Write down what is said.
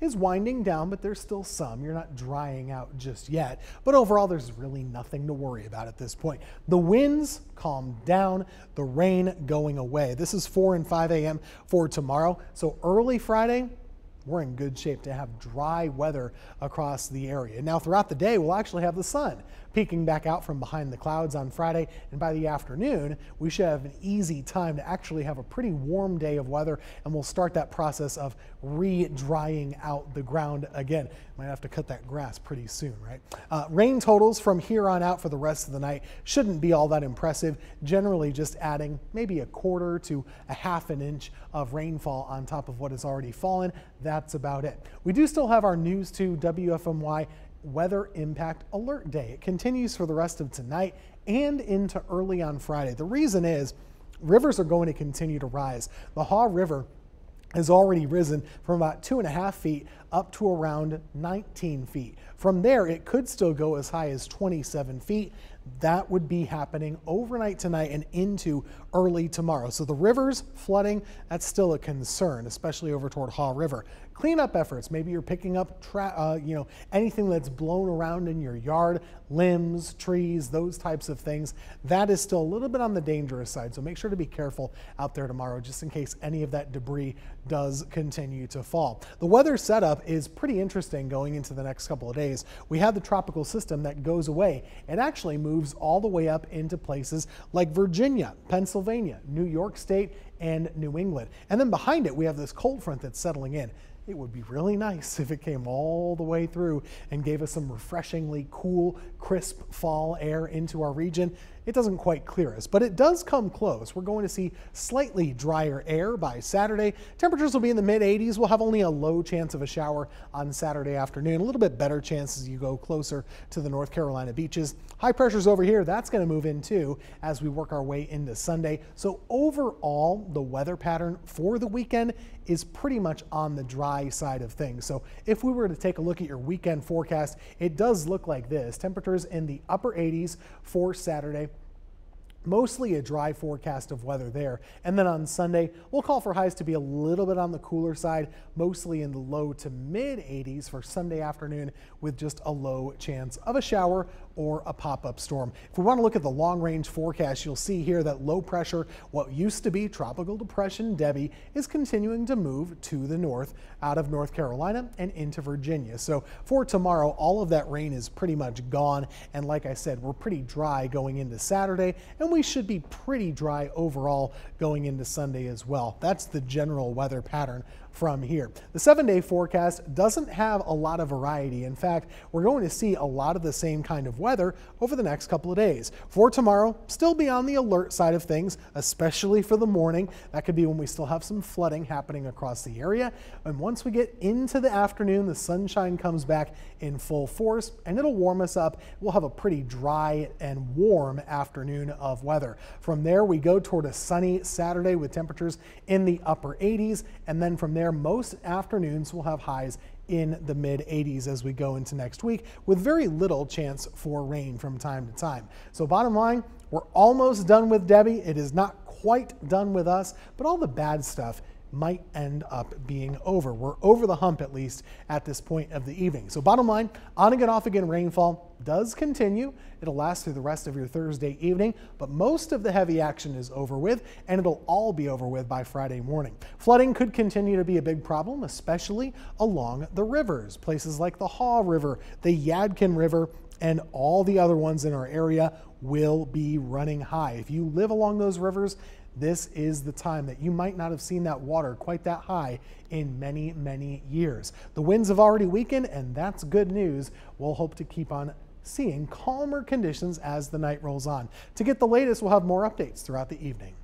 is winding down, but there's still some. You're not drying out just yet. But overall, there's really nothing to worry about at this point. The winds calmed down, the rain going away. This is 4 and 5 a.m. for tomorrow. So early Friday, we're in good shape to have dry weather across the area. Now, throughout the day, we'll actually have the sun peeking back out from behind the clouds on Friday. And by the afternoon, we should have an easy time to actually have a pretty warm day of weather. And we'll start that process of re-drying out the ground again. Might have to cut that grass pretty soon, right? Uh, rain totals from here on out for the rest of the night shouldn't be all that impressive. Generally just adding maybe a quarter to a half an inch of rainfall on top of what has already fallen. That's about it. We do still have our News 2 WFMY Weather Impact Alert Day. It continues for the rest of tonight and into early on Friday. The reason is rivers are going to continue to rise. The Haw River has already risen from about two and a half feet up to around 19 feet. From there, it could still go as high as 27 feet. That would be happening overnight tonight and into early tomorrow. So the rivers flooding, that's still a concern, especially over toward Haw River. Cleanup efforts, maybe you're picking up uh, you know, anything that's blown around in your yard, limbs, trees, those types of things. That is still a little bit on the dangerous side. So make sure to be careful out there tomorrow just in case any of that debris does continue to fall. The weather setup is pretty interesting going into the next couple of days. We have the tropical system that goes away. It actually moves all the way up into places like Virginia, Pennsylvania, New York State, and New England. And then behind it, we have this cold front that's settling in it would be really nice if it came all the way through and gave us some refreshingly cool, crisp fall air into our region. It doesn't quite clear us, but it does come close. We're going to see slightly drier air by Saturday. Temperatures will be in the mid 80s. We'll have only a low chance of a shower on Saturday afternoon. A little bit better chance as you go closer to the North Carolina beaches. High pressures over here, that's going to move in too as we work our way into Sunday. So overall, the weather pattern for the weekend is pretty much on the dry side of things. So if we were to take a look at your weekend forecast, it does look like this. Temperatures in the upper 80s for Saturday mostly a dry forecast of weather there. And then on Sunday, we'll call for highs to be a little bit on the cooler side, mostly in the low to mid 80s for Sunday afternoon with just a low chance of a shower or a pop-up storm. If we want to look at the long-range forecast, you'll see here that low pressure, what used to be tropical depression Debby, is continuing to move to the north out of North Carolina and into Virginia. So for tomorrow, all of that rain is pretty much gone. And like I said, we're pretty dry going into Saturday, and we should be pretty dry overall going into Sunday as well. That's the general weather pattern from here. The seven day forecast doesn't have a lot of variety. In fact, we're going to see a lot of the same kind of weather over the next couple of days. For tomorrow, still be on the alert side of things, especially for the morning. That could be when we still have some flooding happening across the area. And once we get into the afternoon, the sunshine comes back in full force and it'll warm us up. We'll have a pretty dry and warm afternoon of weather. From there, we go toward a sunny Saturday with temperatures in the upper 80s. And then from there, there, most afternoons will have highs in the mid 80s as we go into next week with very little chance for rain from time to time. So bottom line, we're almost done with Debby. It is not quite done with us, but all the bad stuff might end up being over. We're over the hump at least at this point of the evening. So bottom line, on again off again rainfall does continue. It'll last through the rest of your Thursday evening, but most of the heavy action is over with and it'll all be over with by Friday morning. Flooding could continue to be a big problem, especially along the rivers. Places like the Haw River, the Yadkin River, and all the other ones in our area will be running high. If you live along those rivers, this is the time that you might not have seen that water quite that high in many, many years. The winds have already weakened, and that's good news. We'll hope to keep on seeing calmer conditions as the night rolls on. To get the latest, we'll have more updates throughout the evening.